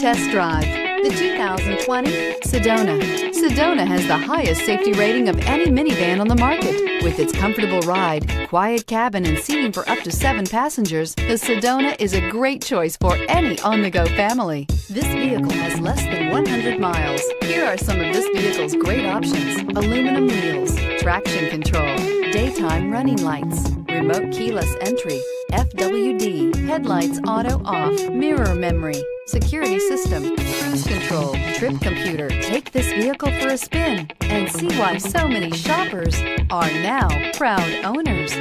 test drive the 2020 Sedona. Sedona has the highest safety rating of any minivan on the market. With its comfortable ride, quiet cabin, and seating for up to seven passengers, the Sedona is a great choice for any on-the-go family. This vehicle has less than 100 miles. Here are some of this vehicle's great options. Aluminum wheels, traction control, daytime running lights, remote keyless entry, FWD, headlights auto off, mirror memory, security system, cruise control, trip computer. Take this vehicle for a spin and see why so many shoppers are now proud owners.